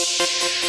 Música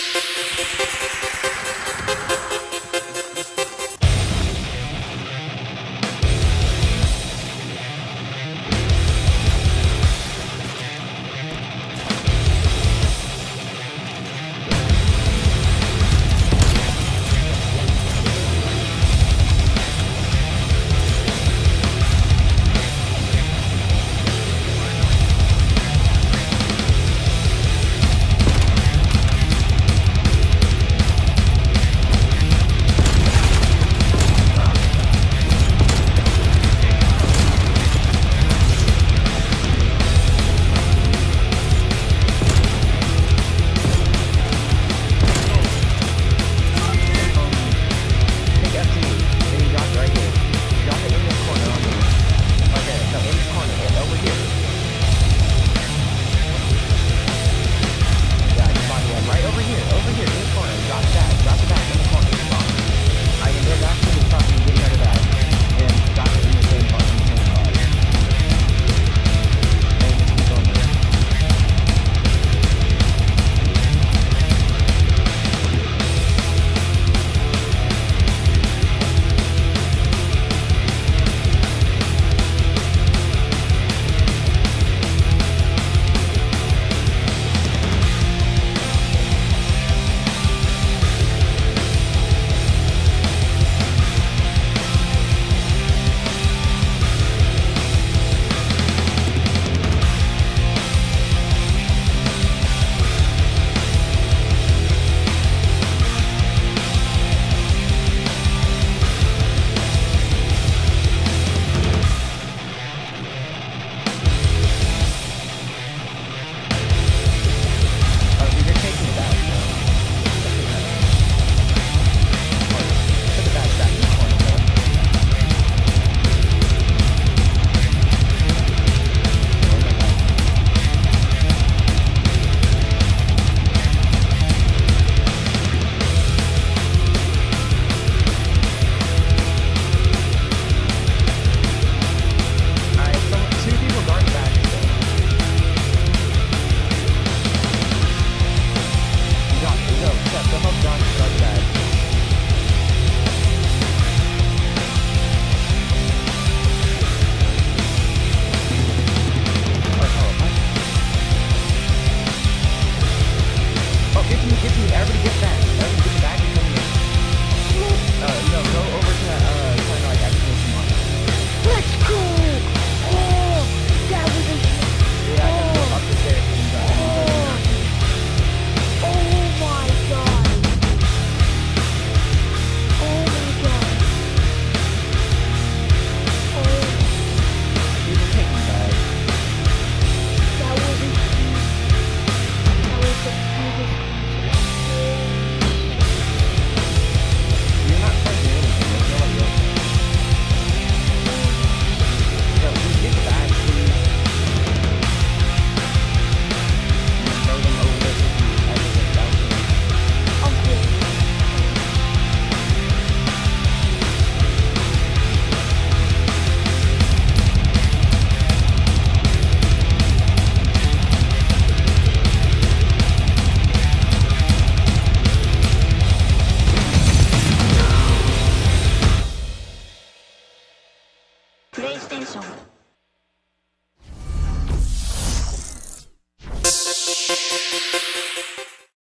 プレイステーション